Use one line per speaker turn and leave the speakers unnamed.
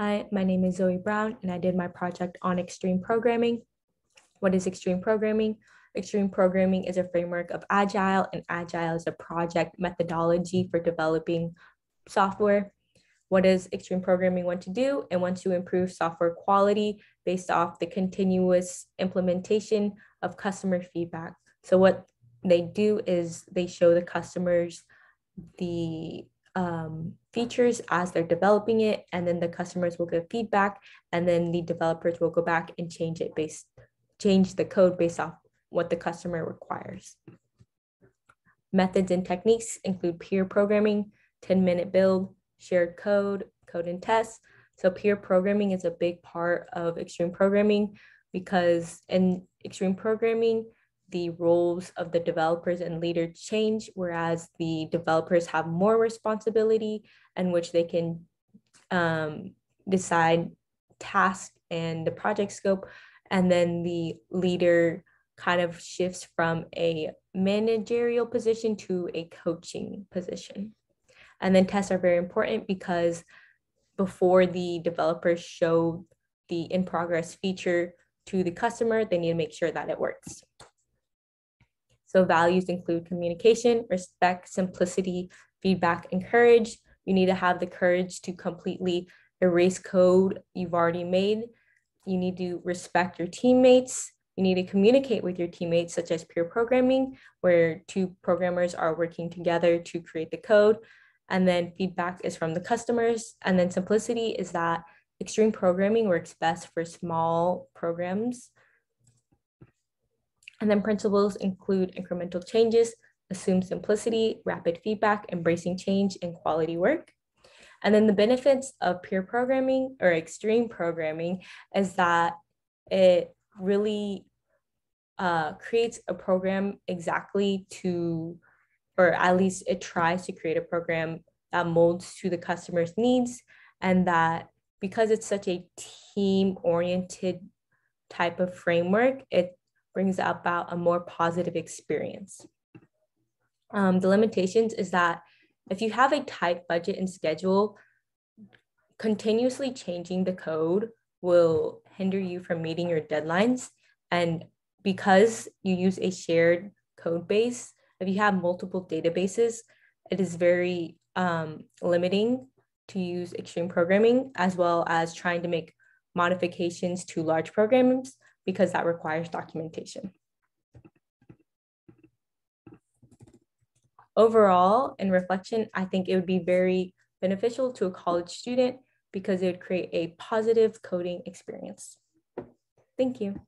Hi, my name is Zoe Brown, and I did my project on extreme programming. What is extreme programming? Extreme programming is a framework of Agile, and Agile is a project methodology for developing software. What does extreme programming want to do? It wants to improve software quality based off the continuous implementation of customer feedback. So, what they do is they show the customers the um, features as they're developing it, and then the customers will give feedback, and then the developers will go back and change it based, change the code based off what the customer requires. Methods and techniques include peer programming, 10 minute build, shared code, code and tests. So peer programming is a big part of extreme programming because in extreme programming, the roles of the developers and leader change, whereas the developers have more responsibility in which they can um, decide task and the project scope. And then the leader kind of shifts from a managerial position to a coaching position. And then tests are very important because before the developers show the in progress feature to the customer, they need to make sure that it works. So values include communication, respect, simplicity, feedback, and courage. You need to have the courage to completely erase code you've already made. You need to respect your teammates. You need to communicate with your teammates, such as peer programming, where two programmers are working together to create the code. And then feedback is from the customers. And then simplicity is that extreme programming works best for small programs and then principles include incremental changes, assume simplicity, rapid feedback, embracing change, and quality work. And then the benefits of peer programming or extreme programming is that it really uh, creates a program exactly to, or at least it tries to create a program that molds to the customer's needs and that because it's such a team oriented type of framework, it brings about a more positive experience. Um, the limitations is that if you have a tight budget and schedule, continuously changing the code will hinder you from meeting your deadlines. And because you use a shared code base, if you have multiple databases, it is very um, limiting to use extreme programming as well as trying to make modifications to large programs because that requires documentation. Overall, in reflection, I think it would be very beneficial to a college student because it would create a positive coding experience. Thank you.